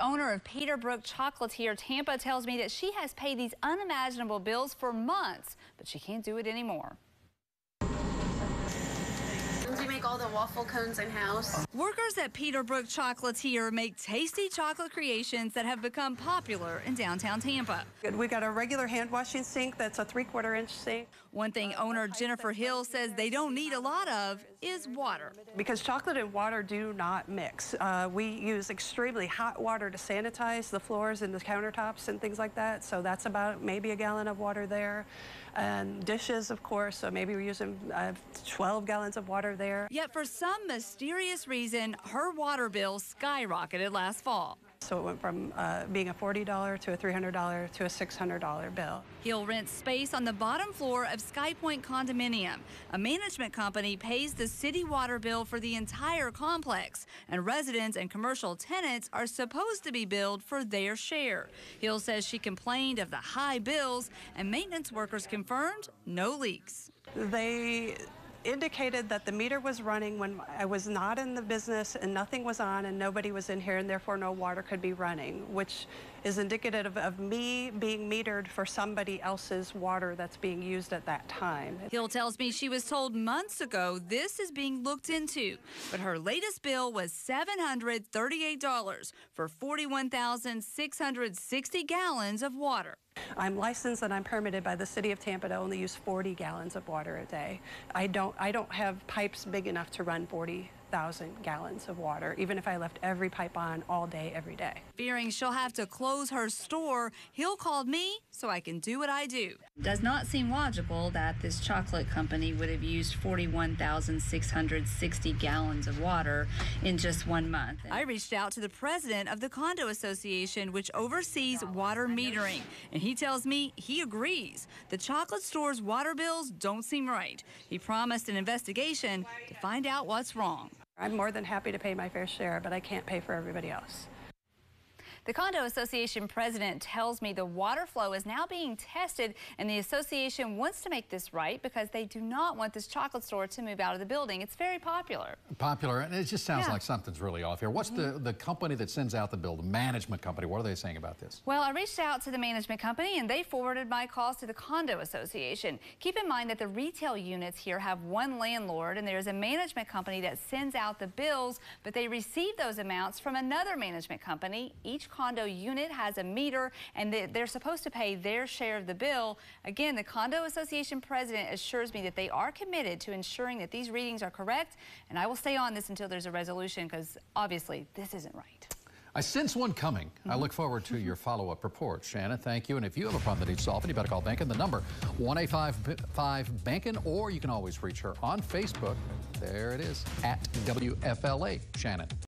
Owner of Peterbrooke Chocolatier Tampa tells me that she has paid these unimaginable bills for months, but she can't do it anymore. We make all the waffle cones in-house. Workers at Peterbrooke Chocolatier make tasty chocolate creations that have become popular in downtown Tampa. We got a regular hand washing sink that's a three quarter inch sink. One thing owner Jennifer Hill says they don't need a lot of is water. Because chocolate and water do not mix. Uh, we use extremely hot water to sanitize the floors and the countertops and things like that. So that's about maybe a gallon of water there. And dishes, of course, so maybe we're using uh, 12 gallons of water there. Yet for some mysterious reason, her water bill skyrocketed last fall. So it went from uh, being a $40 to a $300 to a $600 bill. Hill rent space on the bottom floor of Skypoint Condominium. A management company pays the city water bill for the entire complex, and residents and commercial tenants are supposed to be billed for their share. Hill says she complained of the high bills, and maintenance workers confirmed no leaks. They indicated that the meter was running when I was not in the business and nothing was on and nobody was in here and therefore no water could be running, which is indicative of, me being metered for somebody else's water that's being used at that time. Hill tells me she was told months ago this is being looked into, but her latest bill was $738 for 41,660 gallons of water. I'm licensed and I'm permitted by the city of Tampa to only use 40 gallons of water a day. I don't I don't have pipes big enough to run 40,000 gallons of water, even if I left every pipe on all day, every day. Fearing she'll have to close her store, Hill called me so I can do what I do. Does not seem logical that this chocolate company would have used 41,660 gallons of water in just one month. I reached out to the president of the Condo Association, which oversees water metering, and he tells me he agrees. The chocolate store's water bills don't seem right. He promised an investigation to find out what's wrong. I'm more than happy to pay my fair share, but I can't pay for everybody else. The Condo Association president tells me the water flow is now being tested and the association wants to make this right because they do not want this chocolate store to move out of the building. It's very popular. Popular, and it just sounds yeah. like something's really off here. What's mm -hmm. the, the company that sends out the bill, the management company? What are they saying about this? Well, I reached out to the management company and they forwarded my calls to the Condo Association. Keep in mind that the retail units here have one landlord and there's a management company that sends out the bills, but they receive those amounts from another management company. Each condo unit has a meter and they're supposed to pay their share of the bill. Again, the Condo Association president assures me that they are committed to ensuring that these readings are correct, and I will stay on this until there's a resolution because obviously this isn't right. I sense one coming. Mm -hmm. I look forward to your follow-up report. Shannon, thank you. And if you have a problem that needs solving, you better call Behnken. The number, 1-855-BEHNKEN, or you can always reach her on Facebook. There it is, at WFLA. Shannon.